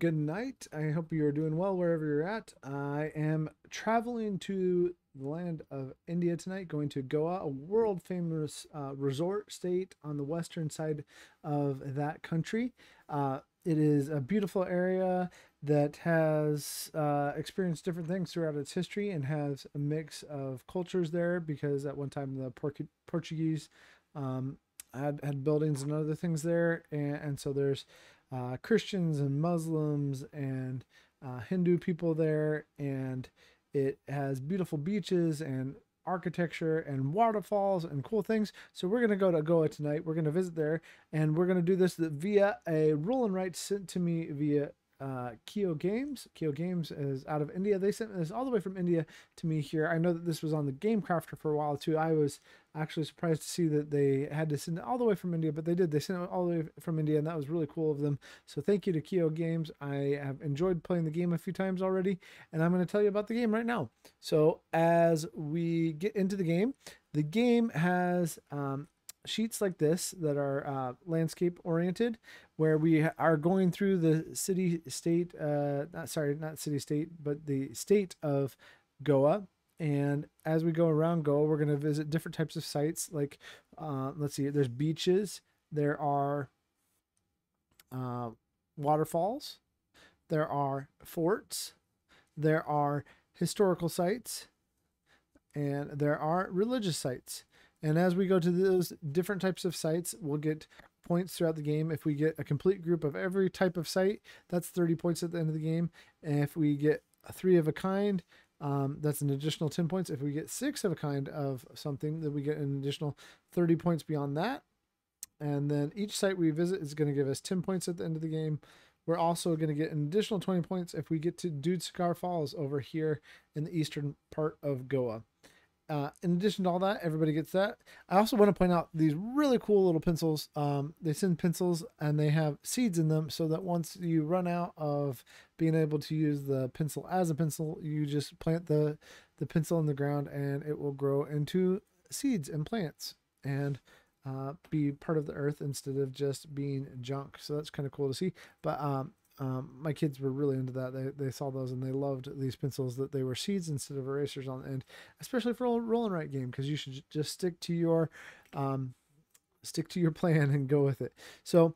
good night. I hope you are doing well wherever you're at. I am traveling to the land of India tonight, going to Goa, a world famous uh, resort state on the western side of that country. Uh, it is a beautiful area that has uh, experienced different things throughout its history and has a mix of cultures there because at one time the Portuguese um, had, had buildings and other things there. And, and so there's uh, Christians and Muslims and uh, Hindu people there. And it has beautiful beaches and architecture and waterfalls and cool things. So we're to go to Goa tonight. We're to visit there and we're to do this via a roll and write sent to me via uh, Kheo Games. Kheo Games is out of India. They sent this all the way from India to me here. I know that this was on the Game Crafter for a while too. I was actually surprised to see that they had to send it all the way from India, but they did. They sent it all the way from India, and that was really cool of them. So thank you to Kheo Games. I have enjoyed playing the game a few times already, and I'm going to tell you about the game right now. So as we get into the game, the game has um, sheets like this that are uh, landscape oriented where we are going through the city state uh, not sorry not city state but the state of goa. And as we go around goa we're going to visit different types of sites like uh, let's see there's beaches there are uh, waterfalls there are forts there are historical sites and there are religious sites and as we go to those different types of sites, we'll get points throughout the game. If we get a complete group of every type of site, that's 30 points at the end of the game. And if we get a three of a kind, um, that's an additional 10 points. If we get six of a kind of something, then we get an additional 30 points beyond that. And then each site we visit is going to give us 10 points at the end of the game. We're also going to get an additional 20 points if we get to Dude Dudhsagar Falls over here in the eastern part of Goa. Uh, in addition to all that, everybody gets that. I also want to point out these really cool little pencils. Um, they send pencils and they have seeds in them so that once you run out of being able to use the pencil as a pencil, you just plant the, the pencil in the ground and it will grow into seeds and plants and uh, be part of the earth instead of just being junk. So that's kind of cool to see. But um, um, my kids were really into that. They, they saw those and they loved these pencils that they were seeds instead of erasers on the end, especially for a roll and write game because you should just stick to your um, stick to your plan and go with it. So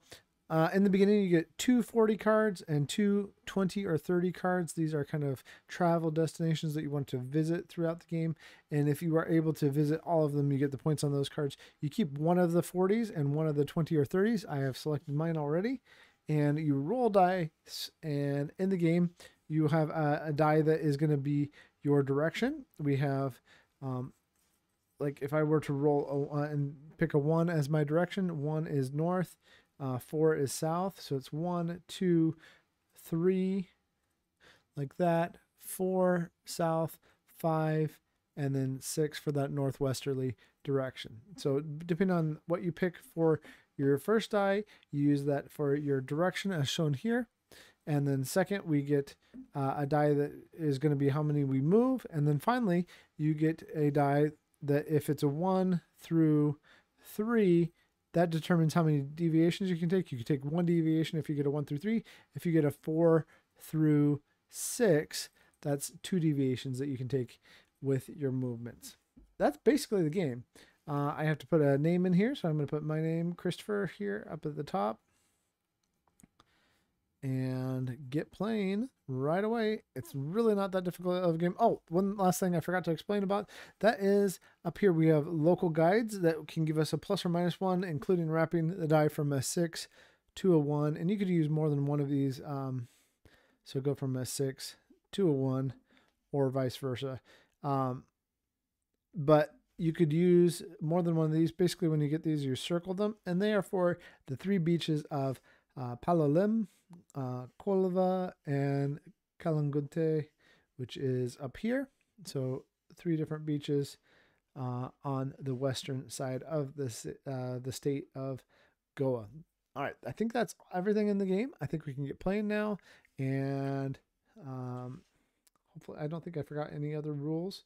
uh, in the beginning, you get two 40 cards and two 20 or 30 cards. These are kind of travel destinations that you want to visit throughout the game. And if you are able to visit all of them, you get the points on those cards. You keep one of the 40s and one of the 20 or 30s. I have selected mine already and you roll dice and in the game you have a, a die that is going to be your direction. We have um, like if i were to roll a, and pick a one as my direction one is north uh, four is south. So it's one two three like that four south five and then six for that northwesterly direction. So depending on what you pick for your first die, you use that for your direction as shown here. And then second, we get uh, a die that is going to be how many we move. And then finally, you get a die that if it's a one through three, that determines how many deviations you can take. You can take one deviation if you get a one through three. If you get a four through six, that's two deviations that you can take with your movements. That's basically the game. Uh, I have to put a name in here, so I'm going to put my name, Christopher, here up at the top. And get playing right away. It's really not that difficult of a game. Oh, one last thing I forgot to explain about. That is up here we have local guides that can give us a plus or minus one, including wrapping the die from a six to a one. And you could use more than one of these. Um, so go from a six to a one or vice versa. Um, but you could use more than one of these. Basically, when you get these, you circle them, and they are for the three beaches of uh, Palolem, uh, and Calangute, which is up here. So three different beaches uh, on the western side of this uh, the state of Goa. All right, I think that's everything in the game. I think we can get playing now, and um, hopefully, I don't think I forgot any other rules.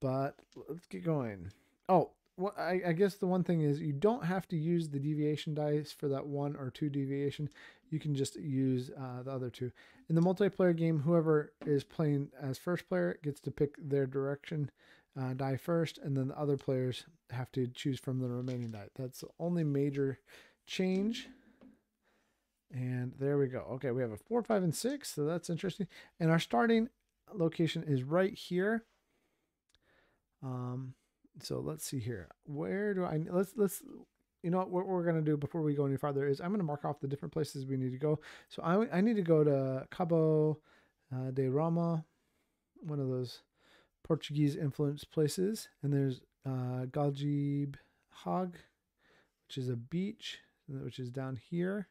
But let's get going. Oh, what I, I guess the one thing is you don't have to use the deviation dice for that one or two deviation. You can just use uh, the other two. In the multiplayer game, whoever is playing as first player gets to pick their direction uh, die first, and then the other players have to choose from the remaining die. That's the only major change. And there we go. Okay, we have a four, five, and six, so that's interesting. And our starting location is right here. Um, so let's see here. Where do I let's let's you know what, we're gonna do before we go any farther is I'm gonna mark off the different places we need to go. So I I need to go to Cabo uh, de Rama, one of those Portuguese influenced places, and there's uh, Galjib Hog, which is a beach, which is down here.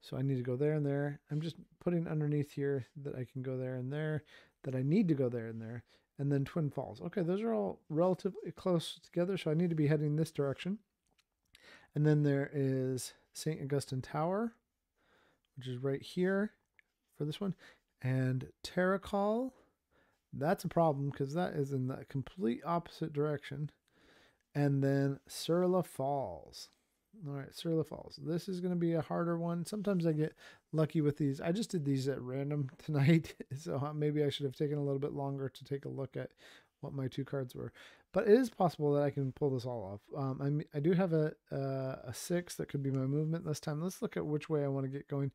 So I need to go there and there. I'm just putting underneath here that I can go there and there, that I need to go there and there and then Twin Falls. Okay, those are all relatively close together, so I need to be heading this direction. And then there is St. Augustine Tower, which is right here for this one. And Terracal, that's a problem because that is in the complete opposite direction. And then Surla Falls. All right, Surla Falls. This is going to be a harder one. Sometimes I get lucky with these. I just did these at random tonight, so maybe I should have taken a little bit longer to take a look at what my two cards were. But it is possible that I can pull this all off. Um, I'm, I do have a, a, a six that could be my movement this time. Let's look at which way I want to get going.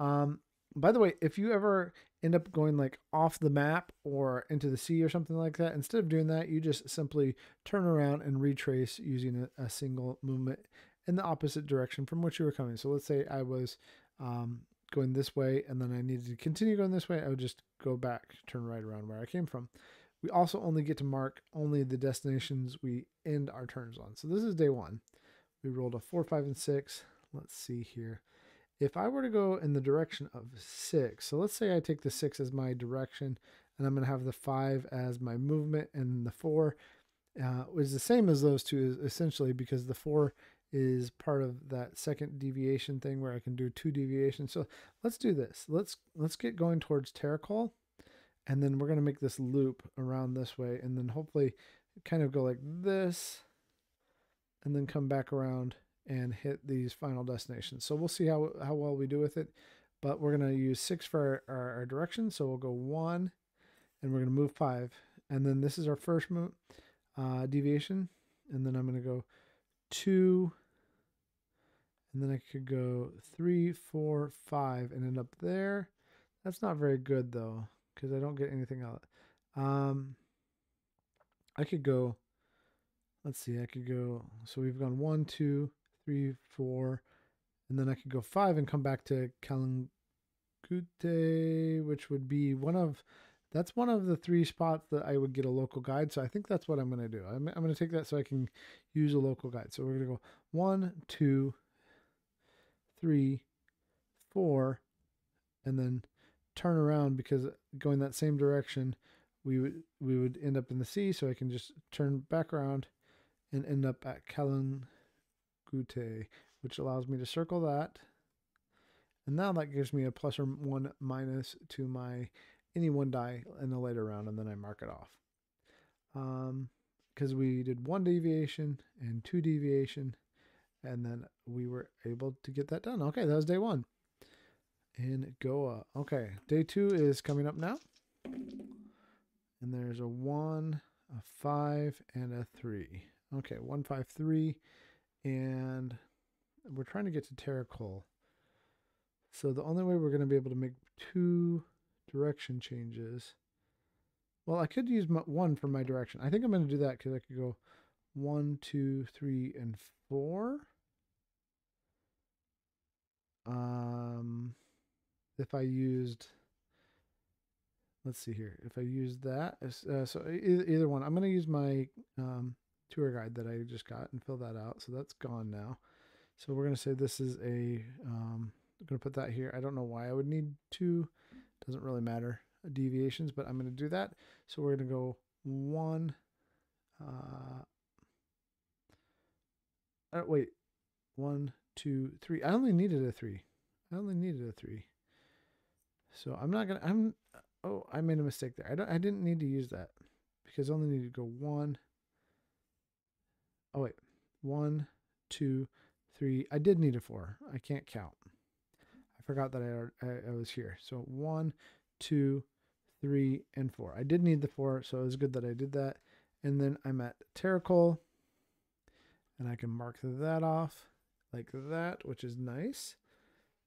Um, by the way, if you ever end up going like off the map or into the sea or something like that, instead of doing that, you just simply turn around and retrace using a, a single movement in the opposite direction from which you were coming. So let's say I was um, going this way and then I needed to continue going this way. I would just go back, turn right around where I came from. We also only get to mark only the destinations we end our turns on. So this is day one. We rolled a four, five, and six. Let's see here. If I were to go in the direction of six, so let's say I take the six as my direction and I'm going to have the five as my movement and the four uh, is the same as those two essentially because the four is part of that second deviation thing where I can do two deviations. So let's do this. Let's let's get going towards Terracol and then we're going to make this loop around this way and then hopefully kind of go like this and then come back around and hit these final destinations. So we'll see how, how well we do with it, but we're going to use six for our, our, our direction. So we'll go one and we're going to move five. And then this is our first move, uh, deviation. And then I'm going to go two, and then I could go three, four, five, and end up there. That's not very good though, because I don't get anything out. Um, I could go. Let's see. I could go. So we've gone one, two, three, four, and then I could go five and come back to Calangute, which would be one of that's one of the three spots that I would get a local guide. So I think that's what I'm going to do. I'm, I'm going to take that so I can use a local guide. So we're going to go one, two, three, four, and then turn around because going that same direction, we would we would end up in the sea. So I can just turn back around and end up at Calangute, which allows me to circle that. And now that gives me a plus or one minus to my any one die in a later round, and then I mark it off. Um, because we did one deviation and two deviation, and then we were able to get that done. Okay, that was day one in Goa. Okay, day two is coming up now. And there's a one, a five, and a three. Okay, one, five, three. And we're trying to get to Terracol. So the only way we're going to be able to make two direction changes. Well, I could use my, one for my direction. I think I'm going to do that because I could go one, two, three, and four. Um, if I used, let's see here. If I used that, uh, so either, either one, I'm going to use my um, tour guide that I just got and fill that out. So that's gone now. So we're going to say this is a, um, I'm going to put that here. I don't know why I would need two doesn't really matter uh, deviations, but I'm going to do that. So we're going to go one. Uh, uh, wait, one, two, three. I only needed a three. I only needed a three. So I'm not gonna. I'm. Oh, I made a mistake there. I don't. I didn't need to use that because I only need to go one. oh wait, one, two, three. I did need a four. I can't count. Forgot that I, I, I was here. So one, two, three, and four. I did need the four, so it was good that I did that. And then I'm at Terracol, and I can mark that off like that, which is nice.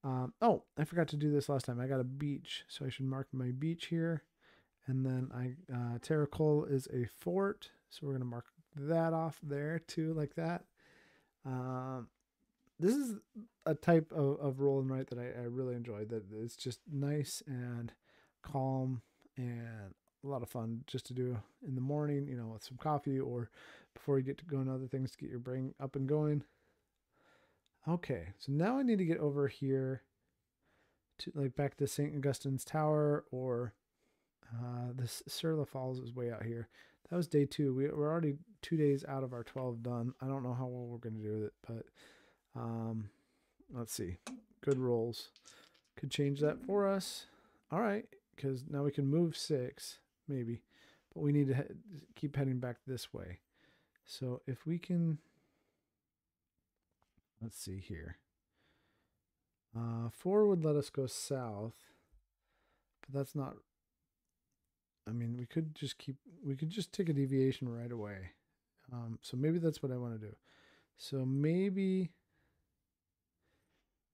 Um, oh, I forgot to do this last time. I got a beach, so I should mark my beach here. And then I uh, Terracol is a fort, so we're gonna mark that off there too, like that. Um, this is a type of, of roll and write that I, I really enjoy. That it's just nice and calm and a lot of fun just to do in the morning, you know, with some coffee or before you get to go on other things to get your brain up and going. Okay, so now I need to get over here to like back to St. Augustine's Tower or uh, this Surla Falls is way out here. That was day two. We, we're already two days out of our 12 done. I don't know how well we're going to do with it, but um, let's see. Good rolls. Could change that for us. All right, because now we can move six, maybe. But we need to he keep heading back this way. So if we can Let's see here. Uh, four would let us go south, but that's not. I mean, we could just keep. We could just take a deviation right away. Um, so maybe that's what I want to do. So maybe.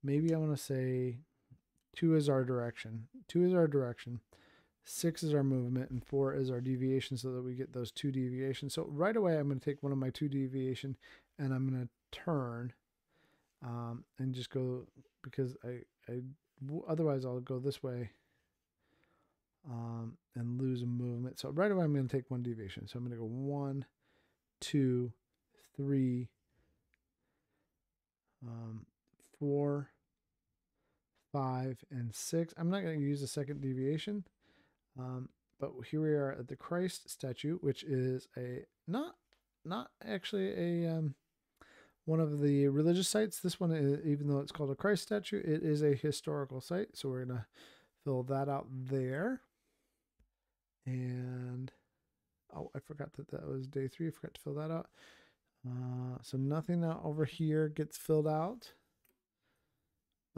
Maybe I want to say, two is our direction. Two is our direction. Six is our movement, and four is our deviation, so that we get those two deviations. So right away, I'm going to take one of my two deviation, and I'm going to turn um, and just go because I, I otherwise I'll go this way um, and lose a movement. So right away I'm going to take one deviation. So I'm going to go one, two, three, um, four, five, and six. I'm not going to use a second deviation. Um, but here we are at the Christ statue, which is a not not actually a um, one of the religious sites. This one, is, even though it's called a Christ statue, it is a historical site. So we're going to fill that out there. And, oh, I forgot that that was day three. I forgot to fill that out. Uh, so nothing now over here gets filled out.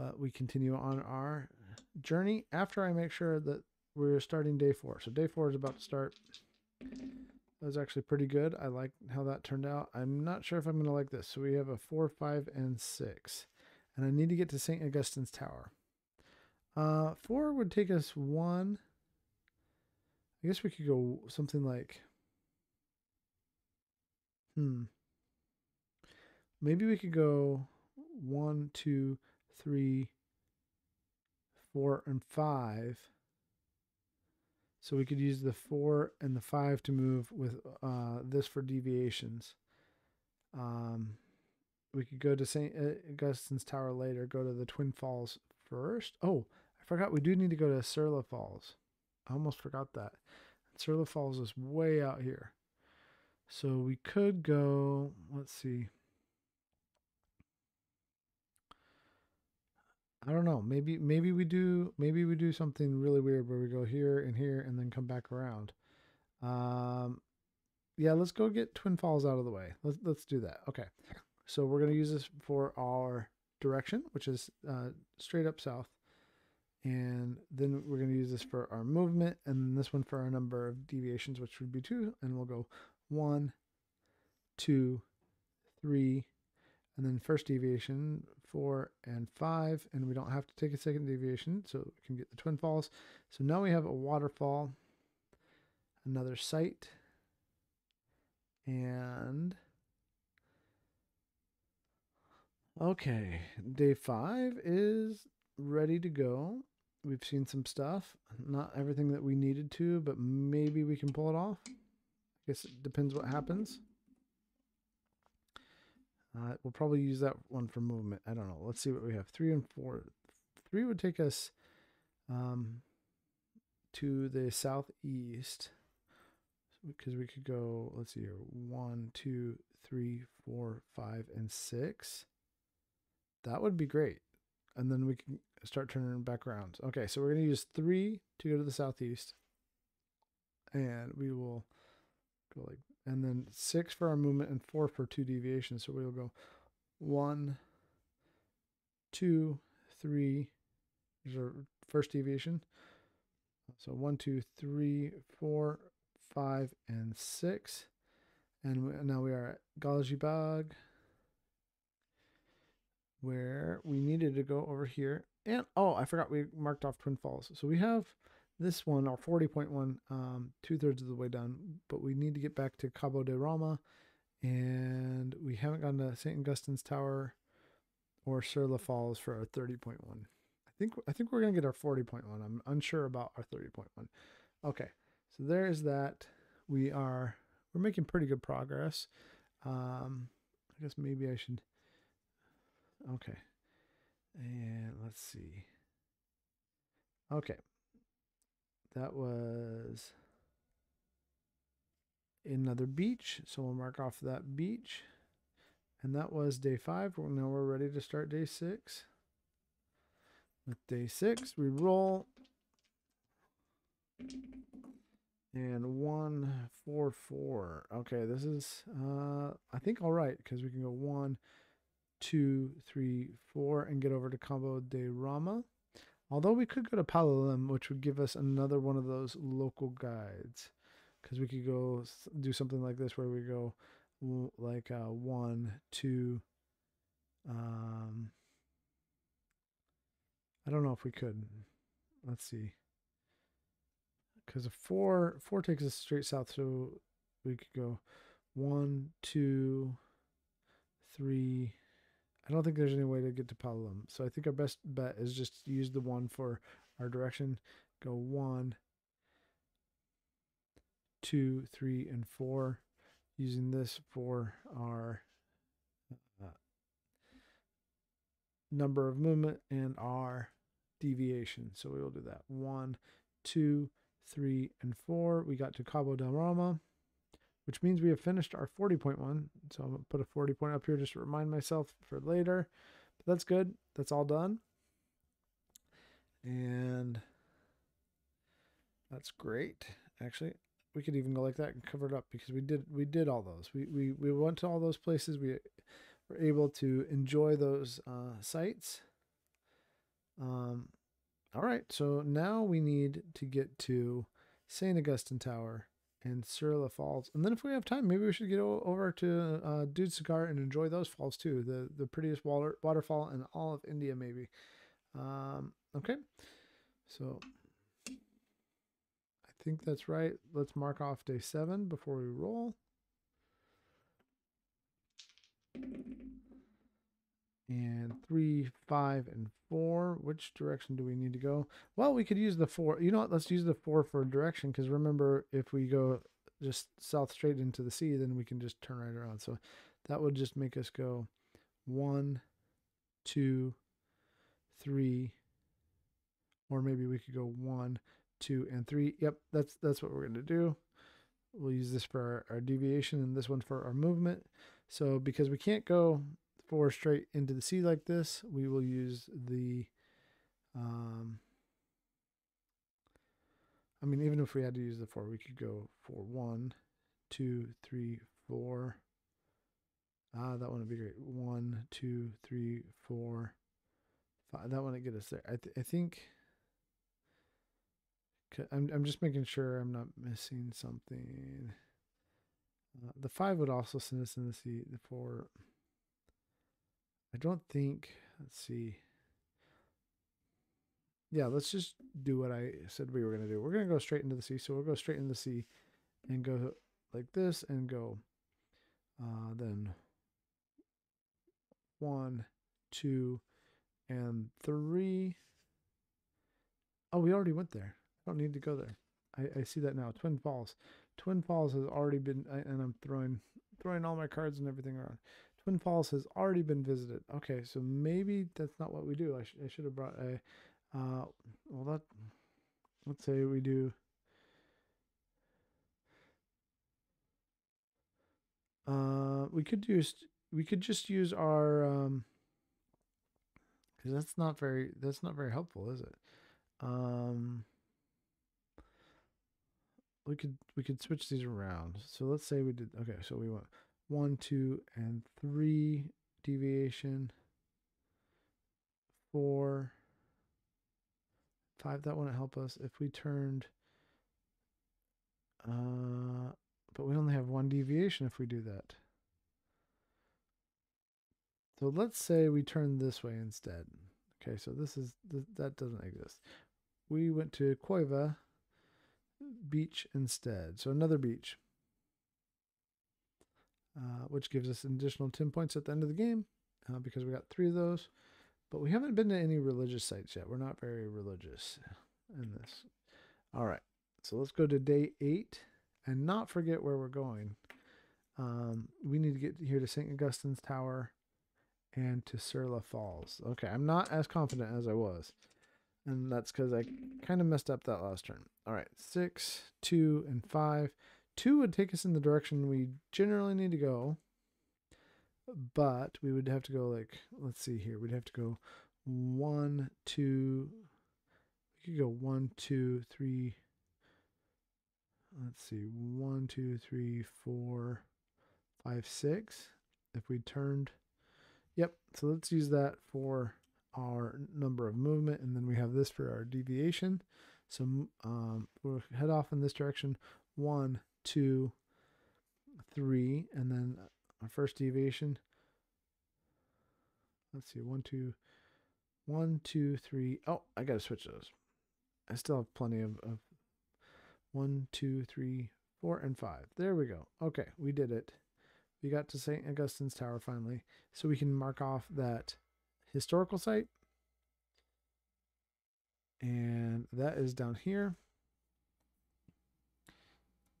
But we continue on our journey after I make sure that we're starting day four. So day four is about to start. That was actually pretty good. I like how that turned out. I'm not sure if I'm going to like this. So we have a 4, 5, and 6. And I need to get to St. Augustine's Tower. Uh, 4 would take us 1. I guess we could go something like... Hmm. Maybe we could go 1, 2, 3, 4, and 5 so we could use the 4 and the 5 to move with uh, this for deviations. Um, we could go to St. Augustine's Tower later, go to the Twin Falls first. Oh, I forgot we do need to go to Surla Falls. I almost forgot that. Surla Falls is way out here. So we could go, let's see. I don't know. Maybe maybe we do maybe we do something really weird where we go here and here and then come back around. Um, yeah, let's go get Twin Falls out of the way. Let's let's do that. Okay, so we're gonna use this for our direction, which is uh, straight up south, and then we're gonna use this for our movement, and this one for our number of deviations, which would be two, and we'll go one, two, three, and then first deviation four, and five, and we don't have to take a second deviation, so we can get the twin falls. So now we have a waterfall, another site, and okay, day five is ready to go. We've seen some stuff, not everything that we needed to, but maybe we can pull it off. I guess it depends what happens. Uh, we'll probably use that one for movement. I don't know. Let's see what we have. Three and four. Three would take us um, to the southeast because we could go, let's see here, one, two, three, four, five, and six. That would be great. And then we can start turning back around. Okay, so we're going to use three to go to the southeast. And we will go like, and then six for our movement and four for two deviations. So we'll go one, two, three. There's our first deviation. So one, two, three, four, five, and six. And now we are at Galgibag, where we needed to go over here. And oh, I forgot we marked off Twin Falls. So we have this one, our 40.1, um, two thirds of the way down, but we need to get back to Cabo de Rama. And we haven't gotten to St. Augustine's Tower or Surla Falls for our 30.1. I think I think we're gonna get our 40.1. I'm unsure about our 30.1. Okay, so there is that. We are we're making pretty good progress. Um, I guess maybe I should. Okay, and let's see. Okay, that was another beach. So we'll mark off that beach. And that was day five. Now we're ready to start day six. With day six, we roll. And one, four, four. Okay, this is, uh, I think, all right, because we can go one, two, three, four, and get over to Cabo de Rama. Although we could go to Palolem, which would give us another one of those local guides. Because we could go do something like this where we go like uh, one, two. Um, I don't know if we could. Let's see. Because four four takes us straight south, so we could go one, two, three. I don't think there's any way to get to Palolem. So I think our best bet is just use the one for our direction. Go one, two, three, and four using this for our uh, number of movement and our deviation. So we will do that. One, two, three, and four. We got to Cabo del Rama, which means we have finished our 40.1. So I'm going to put a 40 point up here just to remind myself for later. But that's good. That's all done. And that's great. Actually, we could even go like that and cover it up because we did we did all those. We we we went to all those places. We were able to enjoy those uh, sites. Um, all right, so now we need to get to St. Augustine Tower and Surla Falls, and then if we have time, maybe we should get over to uh, Dude Dudhsagar and enjoy those falls too. The the prettiest water waterfall in all of India, maybe. Um, okay, so I think that's right. Let's mark off day seven before we roll. And three, five, and four. Which direction do we need to go? Well, we could use the four. You know what? Let's use the four for direction because remember, if we go just south straight into the sea, then we can just turn right around. So that would just make us go one, two, three, or maybe we could go one, two, and three. Yep, that's that's what we're going to do. We'll use this for our, our, deviation and this one for our movement. So because we can't go four straight into the sea like this, we will use the, um, I mean, even if we had to use the four, we could go for one, two, three, four. Ah, that one would be great. One, two, three, four, five. That one would get us there. I, th I think I'm I'm just making sure I'm not missing something. Uh, the five would also send us in the sea. The four. I don't think. Let's see. Yeah, let's just do what I said we were gonna do. We're gonna go straight into the sea. So we'll go straight into the sea, and go like this, and go. Uh, then one, two, and three. Oh, we already went there I don't need to go there. I, I see that now. Twin Falls. Twin Falls has already been, and I'm throwing throwing all my cards and everything around. Twin Falls has already been visited. Okay, so maybe that's not what we do. I, sh- I should have brought a, uh, well, that, let's say we do, uh, we could use, we could just use our, um, because that's not very, that's not very helpful, is it? Um, we could we could switch these around. So let's say we did okay. So we went one, two, and three deviation. Four, five. That wouldn't help us if we turned. Uh, but we only have one deviation if we do that. So let's say we turn this way instead. Okay, so this is th that doesn't exist. We went to Colva beach instead. So another beach, uh, which gives us an additional 10 points at the end of the game uh, because we got three of those. But we haven't been to any religious sites yet. We're not very religious in this. All right, so let's go to day eight and not forget where we're going. Um, we need to get here to St. Augustine's Tower and to Surla Falls. Okay, I'm not as confident as I was. And that's because I kind of messed up that last turn. All right, six, two, and five. Two would take us in the direction we generally need to go. But we would have to go like, let's see here. We'd have to go one, two. We could go one, two, three. Let's see, one, two, three, four, five, six. If we turned, yep. So let's use that for our number of movement, and then we have this for our deviation. So um, we'll head off in this direction. One, two, three, and then uh, our first deviation. Let's see, one, two, one, two, three. Oh, I gotta switch those. I still have plenty of, of one, two, three, four, and five. There we go. Okay, we did it. We got to St. Augustine's Tower finally. So we can mark off that historical site. And that is down here.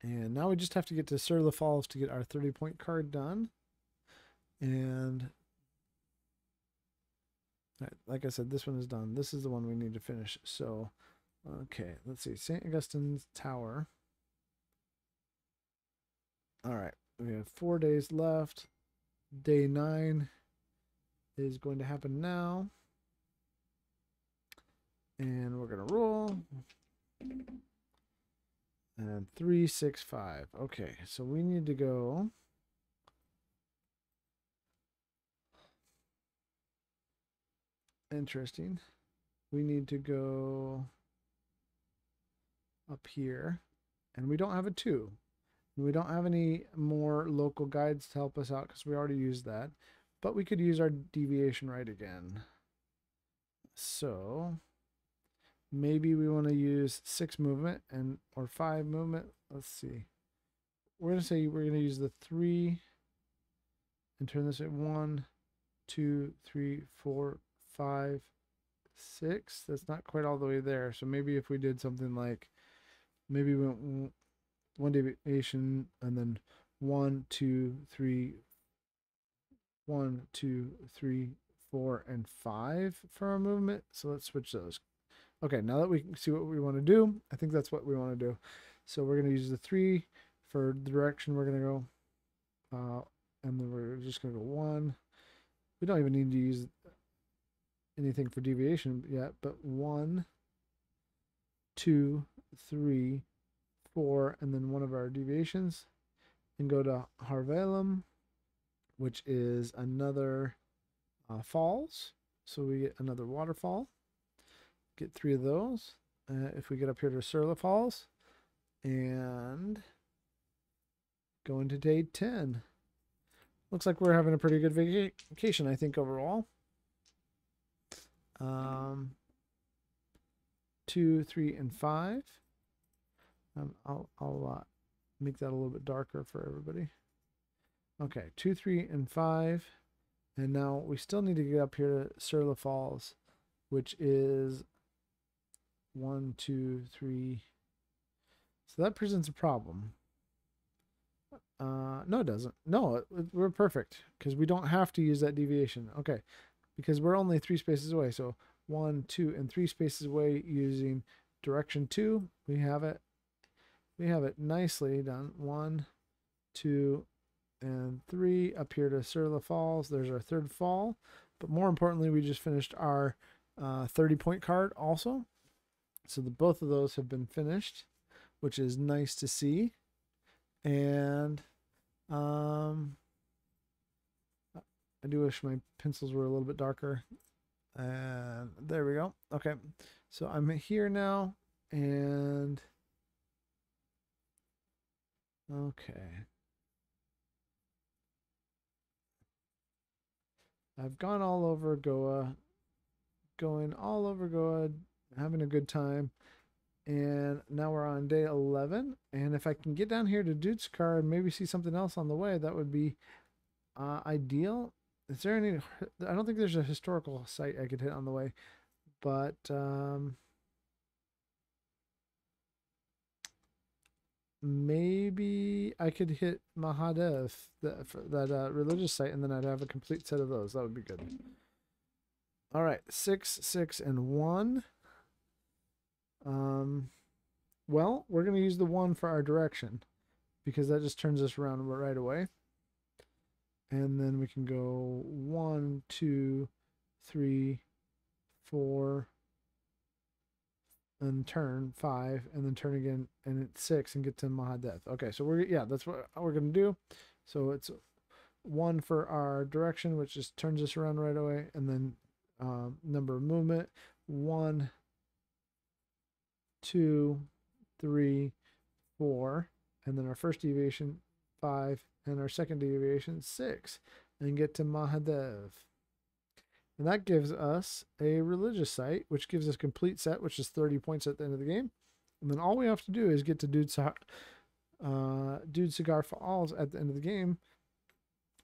And now we just have to get to Surla Falls to get our 30 point card done. And like I said, this one is done. This is the one we need to finish. So, okay, let's see. St. Augustine's Tower. All right, we have four days left. Day nine is going to happen now. And we're going to roll. And three, six, five. Okay, so we need to go. Interesting. We need to go up here. And we don't have a two. We don't have any more local guides to help us out because we already used that. But we could use our deviation right again. So maybe we want to use six movement and or five movement. Let's see. We're going to say we're going to use the three and turn this at one, two, three, four, five, six. That's not quite all the way there. So maybe if we did something like maybe we went one deviation and then one, two, three, one, two, three, four, and five for our movement. So let's switch those. Okay, now that we can see what we want to do, I think that's what we want to do. So we're going to use the three for the direction we're going to go. Uh, and then we're just going to go one. We don't even need to use anything for deviation yet, but one, two, three, four, and then one of our deviations. And go to Harvalem which is another uh, falls. So we get another waterfall. Get three of those. Uh, if we get up here to Surla Falls and go into day 10. Looks like we're having a pretty good vacation, I think, overall. Um, two, three, and five. Um, I'll, I'll uh, make that a little bit darker for everybody. Okay, two, three, and five. And now we still need to get up here to Surla Falls, which is one, two, three. So that presents a problem. Uh, no, it doesn't. No, it, we're perfect because we don't have to use that deviation. Okay, because we're only three spaces away. So one, two, and three spaces away using direction two. We have it. We have it nicely done. One, two, and three up here to Surla Falls. There's our third fall. But more importantly, we just finished our uh, 30 point card also. So the, both of those have been finished. which is nice to see. And um, I do wish my pencils were a little bit darker. And there we go. Okay, so I'm here now, and okay. I've gone all over Goa, going all over Goa, having a good time. And now we're on day 11. And if I can get down here to Dudhsagar and maybe see something else on the way, that would be uh, ideal. Is there any? I don't think there's a historical site I could hit on the way, but um, maybe I could hit Mahadev, that that uh, religious site, and then I'd have a complete set of those. That would be good. All right, six, six, and one. Um, well, we're gonna use the one for our direction because that just turns us around right away. And then we can go one, two, three, four, and turn five, and then turn again, and it's six, and get to Mahadev. Okay, so we're yeah, that's what we're gonna do. So it's one for our direction, which just turns us around right away, and then um, number of movement one, two, three, four, and then our first deviation five, and our second deviation six, and get to Mahadev. And that gives us a religious site, which gives us complete set, which is 30 points at the end of the game. And then all we have to do is get to Dude, uh, Dudhsagar Falls at the end of the game,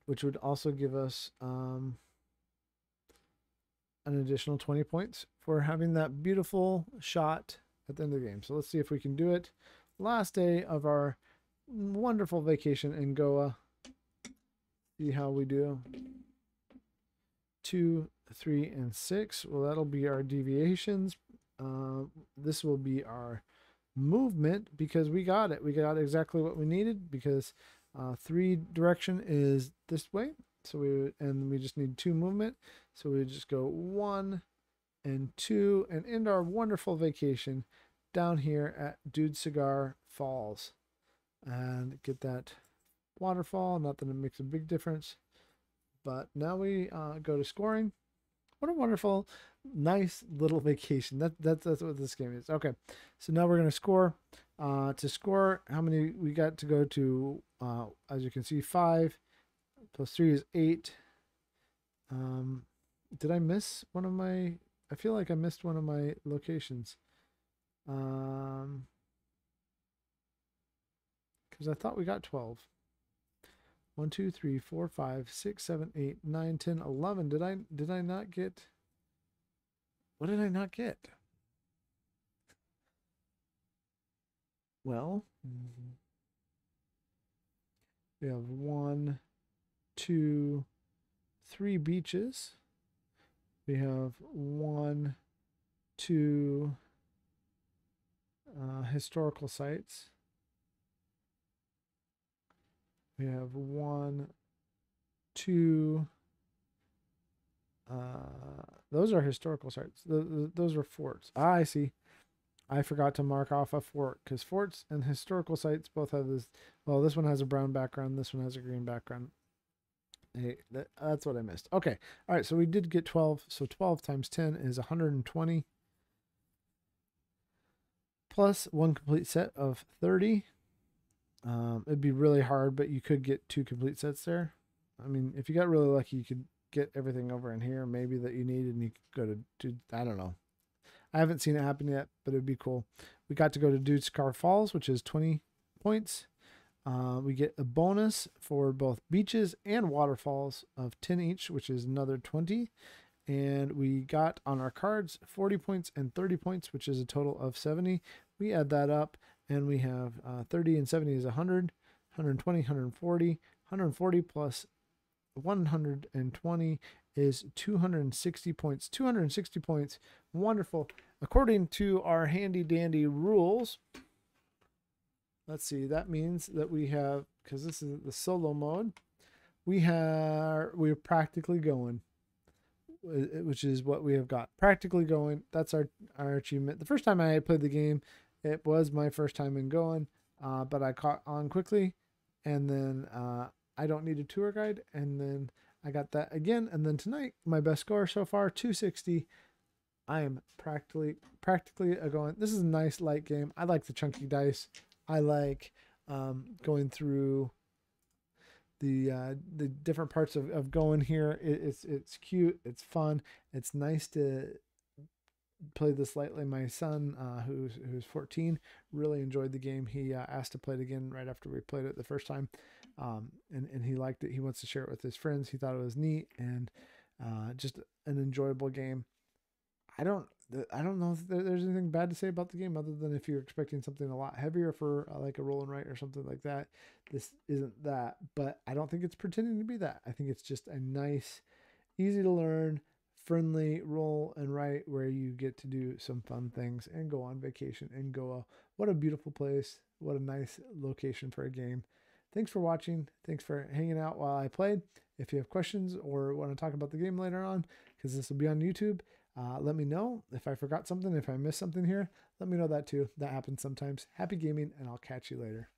which would also give us um, an additional 20 points for having that beautiful shot at the end of the game. So let's see if we can do it. Last day of our wonderful vacation in Goa. See how we do. Two, three, and six. Well, that'll be our deviations. Uh, this will be our movement because we got it. We got exactly what we needed because uh, three direction is this way. So we and we just need two movement. So we just go one and two and end our wonderful vacation down here at Dudhsagar Falls and get that waterfall. Not that it makes a big difference, but now we uh, go to scoring. What a wonderful, nice little vacation. That, that that's what this game is. Okay, so now we're gonna score. Uh, to score, how many we got to go to? Uh, as you can see, five plus three is eight. Um, did I miss one of my? I feel like I missed one of my locations. Um, because I thought we got 12. 1, 2, 3, 4, 5, 6, 7, 8, 9, 10, 11. Did I, did I not get... What did I not get? Well, we have one, two, three beaches. We have one, two uh, historical sites. We have one, two. Uh, those are historical sites. The, those are forts. Ah, I see. I forgot to mark off a fort because forts and historical sites both have this. Well, this one has a brown background. This one has a green background. Hey, that, that's what I missed. Okay. All right. So we did get 12. So 12 times 10 is 120 plus one complete set of 30 um, it'd be really hard, but you could get two complete sets there. I mean, if you got really lucky, you could get everything over in here, maybe that you need, and you could go to, to I don't know. I haven't seen it happen yet, but it'd be cool. We got to go to Dudhsagar Falls, which is 20 points. Uh, we get a bonus for both beaches and waterfalls of 10 each, which is another 20. And we got on our cards 40 points and 30 points, which is a total of 70. We add that up and we have uh, 30 and 70 is 100, 120, 140, 140 plus 120 is 260 points. 260 points. Wonderful. According to our handy dandy rules, let's see, that means that we have, because this is the solo mode, we have, we're practically Goan, which is what we have got. Practically Goan. That's our, our achievement. The first time I played the game, It was my first time in going, uh, but I caught on quickly, and then uh, I don't need a tour guide, and then I got that again, and then tonight my best score so far 260. I am practically practically a Goan. This is a nice light game. I like the chunky dice. I like um, going through the uh, the different parts of, of going here. It, it's it's cute. It's fun. It's nice to play this lightly. My son, uh, who's who's 14, really enjoyed the game. He uh, asked to play it again right after we played it the first time, um, and and he liked it. He wants to share it with his friends. He thought it was neat and uh, just an enjoyable game. I don't I don't know if there's anything bad to say about the game other than if you're expecting something a lot heavier for uh, like a roll and write or something like that. This isn't that, but I don't think it's pretending to be that. I think it's just a nice, easy to learn, friendly roll and write where you get to do some fun things and go on vacation in Goa. What a beautiful place. What a nice location for a game. Thanks for watching. Thanks for hanging out while I played. If you have questions or want to talk about the game later on, because this will be on YouTube, uh, let me know if I forgot something, if I missed something here. Let me know that too. That happens sometimes. Happy gaming, and I'll catch you later.